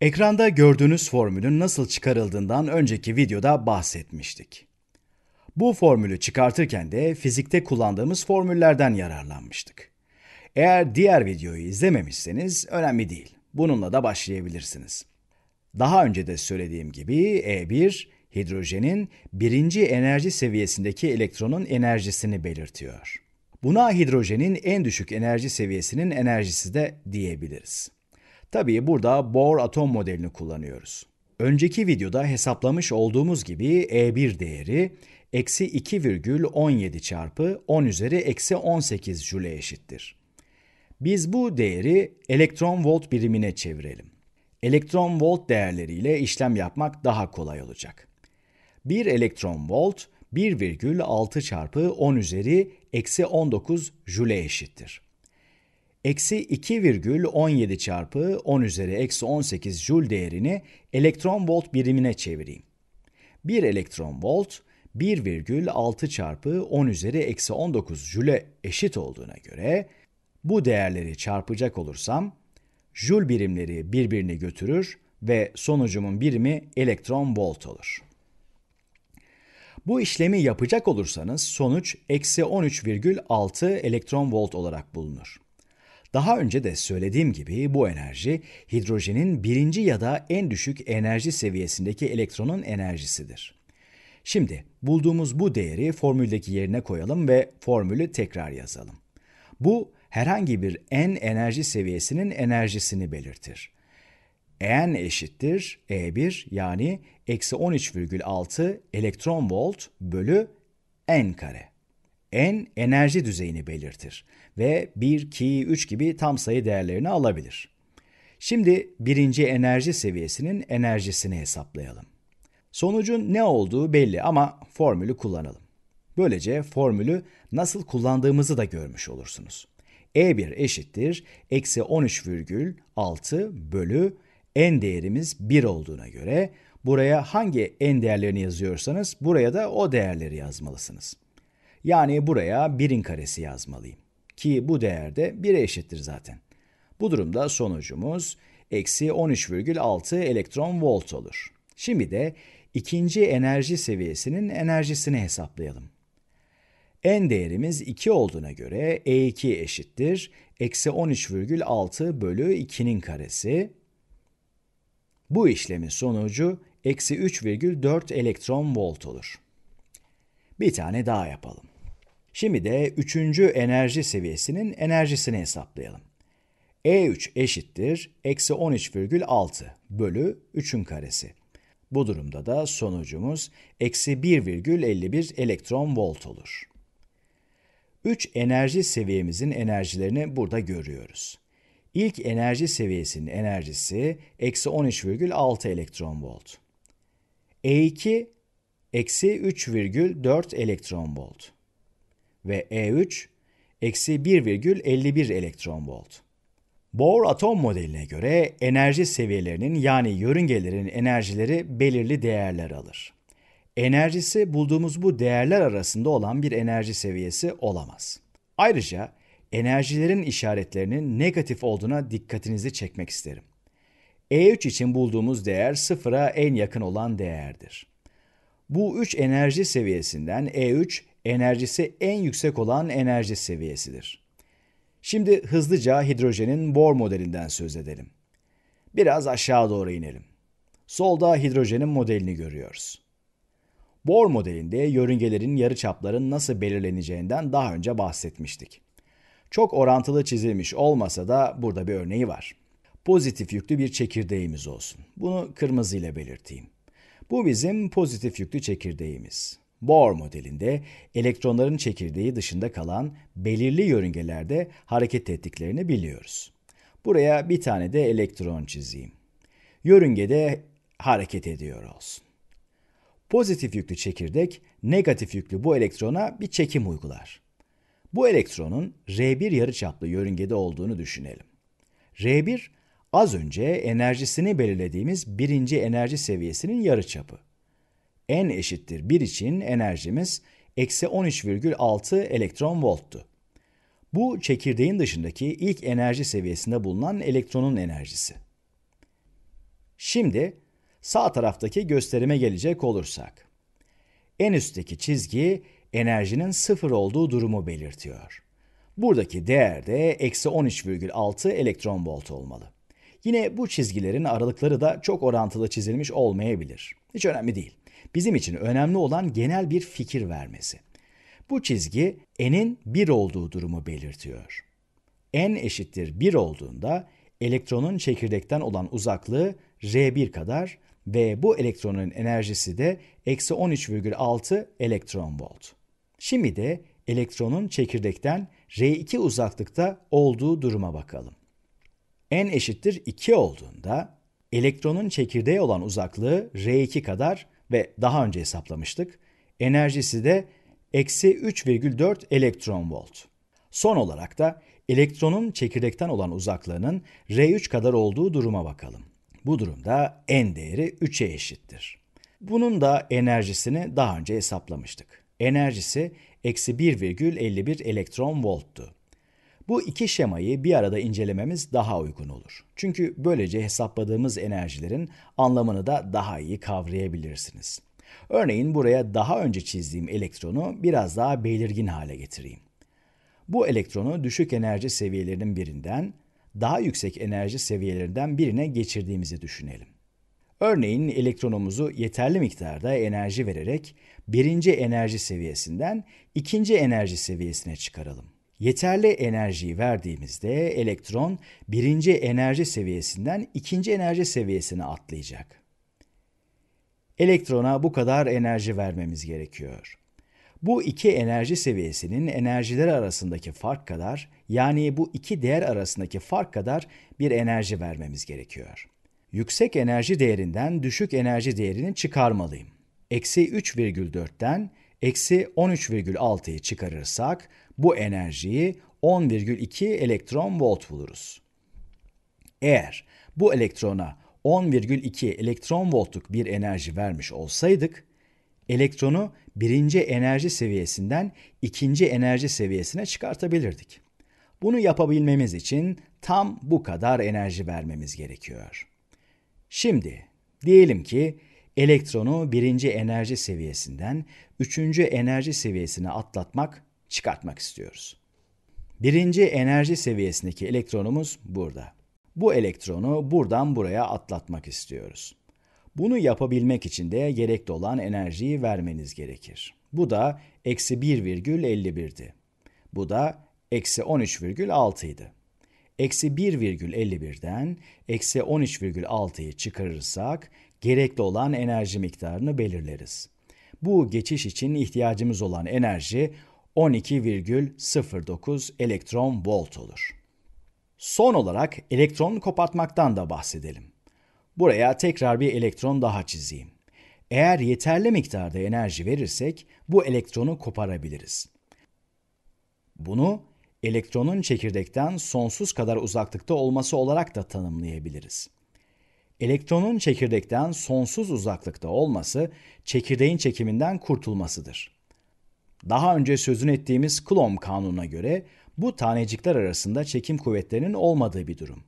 Ekranda gördüğünüz formülün nasıl çıkarıldığından önceki videoda bahsetmiştik. Bu formülü çıkartırken de fizikte kullandığımız formüllerden yararlanmıştık. Eğer diğer videoyu izlememişseniz önemli değil. Bununla da başlayabilirsiniz. Daha önce de söylediğim gibi E1, hidrojenin birinci enerji seviyesindeki elektronun enerjisini belirtiyor. Buna hidrojenin en düşük enerji seviyesinin enerjisi de diyebiliriz. Tabii burada Bohr atom modelini kullanıyoruz. Önceki videoda hesaplamış olduğumuz gibi E1 değeri eksi 2,17 çarpı 10 üzeri eksi 18 jüle eşittir. Biz bu değeri elektron volt birimine çevirelim. Elektron volt değerleriyle işlem yapmak daha kolay olacak. 1 elektron volt 1,6 çarpı 10 üzeri eksi 19 jüle eşittir. Eksi 2,17 çarpı 10 üzeri eksi 18 jül değerini elektron volt birimine çevireyim. 1 elektron volt 1,6 çarpı 10 üzeri eksi 19 jüle eşit olduğuna göre bu değerleri çarpacak olursam jül birimleri birbirini götürür ve sonucumun birimi elektron volt olur. Bu işlemi yapacak olursanız sonuç eksi 13,6 elektron volt olarak bulunur. Daha önce de söylediğim gibi bu enerji hidrojenin birinci ya da en düşük enerji seviyesindeki elektronun enerjisidir. Şimdi bulduğumuz bu değeri formüldeki yerine koyalım ve formülü tekrar yazalım. Bu herhangi bir n enerji seviyesinin enerjisini belirtir. n eşittir E1 yani eksi 13,6 elektron volt bölü n kare. N enerji düzeyini belirtir ve 1, 2, 3 gibi tam sayı değerlerini alabilir. Şimdi birinci enerji seviyesinin enerjisini hesaplayalım. Sonucun ne olduğu belli ama formülü kullanalım. Böylece formülü nasıl kullandığımızı da görmüş olursunuz. E1 eşittir eksi 13,6 bölü n değerimiz 1 olduğuna göre buraya hangi n değerlerini yazıyorsanız buraya da o değerleri yazmalısınız. Yani buraya 1'in karesi yazmalıyım. Ki bu değerde 1'e eşittir zaten. Bu durumda sonucumuz eksi 13,6 elektron volt olur. Şimdi de ikinci enerji seviyesinin enerjisini hesaplayalım. N değerimiz 2 olduğuna göre E2 eşittir. Eksi 13,6 bölü 2'nin karesi. Bu işlemin sonucu eksi 3,4 elektron volt olur. Bir tane daha yapalım. Şimdi de üçüncü enerji seviyesinin enerjisini hesaplayalım. E3 eşittir eksi 13,6 bölü 3'ün karesi. Bu durumda da sonucumuz eksi 1,51 elektron volt olur. 3 enerji seviyemizin enerjilerini burada görüyoruz. İlk enerji seviyesinin enerjisi eksi 13,6 elektron volt. E2 eksi 3,4 elektron volt. Ve E3 eksi 1,51 elektron volt. Bohr atom modeline göre enerji seviyelerinin yani yörüngelerin enerjileri belirli değerler alır. Enerjisi bulduğumuz bu değerler arasında olan bir enerji seviyesi olamaz. Ayrıca enerjilerin işaretlerinin negatif olduğuna dikkatinizi çekmek isterim. E3 için bulduğumuz değer sıfıra en yakın olan değerdir. Bu üç enerji seviyesinden E3 enerjisi en yüksek olan enerji seviyesidir. Şimdi hızlıca hidrojenin Bohr modelinden söz edelim. Biraz aşağı doğru inelim. Solda hidrojenin modelini görüyoruz. Bohr modelinde yörüngelerin yarıçapların nasıl belirleneceğinden daha önce bahsetmiştik. Çok orantılı çizilmiş olmasa da burada bir örneği var. Pozitif yüklü bir çekirdeğimiz olsun. Bunu kırmızı ile belirteyim. Bu bizim pozitif yüklü çekirdeğimiz. Bohr modelinde elektronların çekirdeği dışında kalan belirli yörüngelerde hareket ettiklerini biliyoruz. Buraya bir tane de elektron çizeyim. Yörüngede hareket ediyor olsun. Pozitif yüklü çekirdek negatif yüklü bu elektrona bir çekim uygular. Bu elektronun R1 yarıçaplı yörüngede olduğunu düşünelim. R1 az önce enerjisini belirlediğimiz birinci enerji seviyesinin yarıçapı. N eşittir 1 için enerjimiz eksi 13,6 elektron volttu. Bu çekirdeğin dışındaki ilk enerji seviyesinde bulunan elektronun enerjisi. Şimdi sağ taraftaki gösterime gelecek olursak. En üstteki çizgi enerjinin sıfır olduğu durumu belirtiyor. Buradaki değer de eksi 13,6 elektron volt olmalı. Yine bu çizgilerin aralıkları da çok orantılı çizilmiş olmayabilir. Hiç önemli değil. Bizim için önemli olan genel bir fikir vermesi. Bu çizgi n'in 1 olduğu durumu belirtiyor. n eşittir 1 olduğunda elektronun çekirdekten olan uzaklığı r1 kadar ve bu elektronun enerjisi de eksi 13,6 elektron volt. Şimdi de elektronun çekirdekten R2 uzaklıkta olduğu duruma bakalım. N eşittir 2 olduğunda elektronun çekirdeğe olan uzaklığı R2 kadar ve daha önce hesaplamıştık. Enerjisi de eksi 3,4 elektron volt. Son olarak da elektronun çekirdekten olan uzaklığının R3 kadar olduğu duruma bakalım. Bu durumda N değeri 3'e eşittir. Bunun da enerjisini daha önce hesaplamıştık. Enerjisi eksi 1,51 elektron volttu. Bu iki şemayı bir arada incelememiz daha uygun olur. Çünkü böylece hesapladığımız enerjilerin anlamını da daha iyi kavrayabilirsiniz. Örneğin buraya daha önce çizdiğim elektronu biraz daha belirgin hale getireyim. Bu elektronu düşük enerji seviyelerinin birinden daha yüksek enerji seviyelerinden birine geçirdiğimizi düşünelim. Örneğin elektronumuzu yeterli miktarda enerji vererek birinci enerji seviyesinden ikinci enerji seviyesine çıkaralım. Yeterli enerjiyi verdiğimizde elektron birinci enerji seviyesinden ikinci enerji seviyesine atlayacak. Elektrona bu kadar enerji vermemiz gerekiyor. Bu iki enerji seviyesinin enerjileri arasındaki fark kadar, yani bu iki değer arasındaki fark kadar bir enerji vermemiz gerekiyor. Yüksek enerji değerinden düşük enerji değerini çıkarmalıyım. Eksi 3,4'ten eksi 13,6'yı çıkarırsak bu enerjiyi 10,2 elektron volt buluruz. Eğer bu elektrona 10,2 elektron voltluk bir enerji vermiş olsaydık, elektronu birinci enerji seviyesinden ikinci enerji seviyesine çıkartabilirdik. Bunu yapabilmemiz için tam bu kadar enerji vermemiz gerekiyor. Şimdi diyelim ki elektronu birinci enerji seviyesinden üçüncü enerji seviyesine atlatmak, çıkartmak istiyoruz. Birinci enerji seviyesindeki elektronumuz burada. Bu elektronu buradan buraya atlatmak istiyoruz. Bunu yapabilmek için de gerekli olan enerjiyi vermeniz gerekir. Bu da eksi 1,51'di. Bu da eksi 13,6 idi. Eksi 1,51'den eksi 13,6'yı çıkarırsak gerekli olan enerji miktarını belirleriz. Bu geçiş için ihtiyacımız olan enerji 12,09 elektron volt olur. Son olarak elektron kopartmaktan da bahsedelim. Buraya tekrar bir elektron daha çizeyim. Eğer yeterli miktarda enerji verirsek bu elektronu koparabiliriz. Bunu elektronun çekirdekten sonsuz kadar uzaklıkta olması olarak da tanımlayabiliriz. Elektronun çekirdekten sonsuz uzaklıkta olması çekirdeğin çekiminden kurtulmasıdır. Daha önce sözünü ettiğimiz Coulomb kanununa göre bu tanecikler arasında çekim kuvvetlerinin olmadığı bir durum.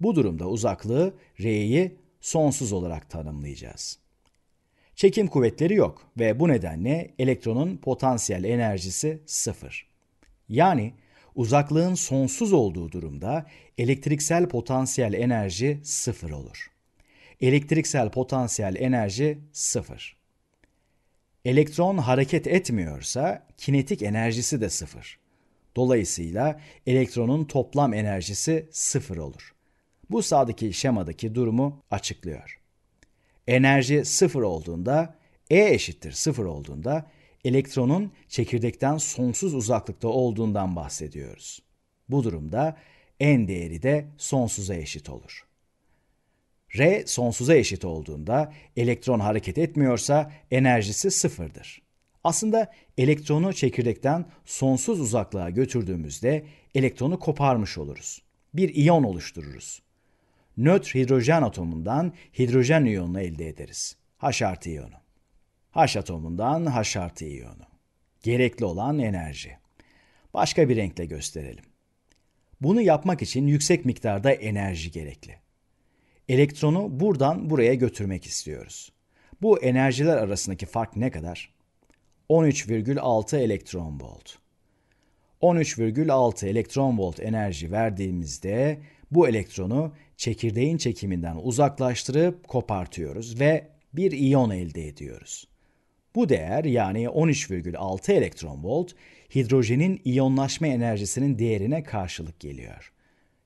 Bu durumda uzaklığı R'yi sonsuz olarak tanımlayacağız. Çekim kuvvetleri yok ve bu nedenle elektronun potansiyel enerjisi sıfır. Yani uzaklığın sonsuz olduğu durumda elektriksel potansiyel enerji sıfır olur. Elektriksel potansiyel enerji sıfır. Elektron hareket etmiyorsa kinetik enerjisi de sıfır. Dolayısıyla elektronun toplam enerjisi sıfır olur. Bu sağdaki şemadaki durumu açıklıyor. Enerji sıfır olduğunda, E eşittir sıfır olduğunda elektronun çekirdekten sonsuz uzaklıkta olduğundan bahsediyoruz. Bu durumda n değeri de sonsuza eşit olur. R sonsuza eşit olduğunda elektron hareket etmiyorsa enerjisi sıfırdır. Aslında elektronu çekirdekten sonsuz uzaklığa götürdüğümüzde elektronu koparmış oluruz. Bir iyon oluştururuz. Nötr hidrojen atomundan hidrojen iyonunu elde ederiz. H artı iyonu. H atomundan H artı iyonu. Gerekli olan enerji. Başka bir renkle gösterelim. Bunu yapmak için yüksek miktarda enerji gerekli. Elektronu buradan buraya götürmek istiyoruz. Bu enerjiler arasındaki fark ne kadar? 13,6 elektron volt. 13,6 elektron volt enerji verdiğimizde bu elektronu çekirdeğin çekiminden uzaklaştırıp kopartıyoruz ve bir iyon elde ediyoruz. Bu değer yani 13,6 elektron volt hidrojenin iyonlaşma enerjisinin değerine karşılık geliyor.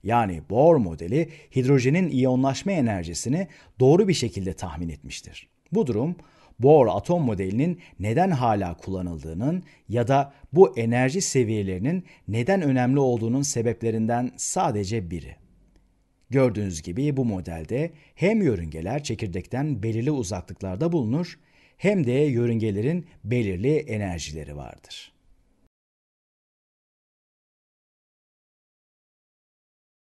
Yani Bohr modeli hidrojenin iyonlaşma enerjisini doğru bir şekilde tahmin etmiştir. Bu durum Bohr atom modelinin neden hala kullanıldığının ya da bu enerji seviyelerinin neden önemli olduğunun sebeplerinden sadece biri. Gördüğünüz gibi bu modelde hem yörüngeler çekirdekten belirli uzaklıklarda bulunur hem de yörüngelerin belirli enerjileri vardır.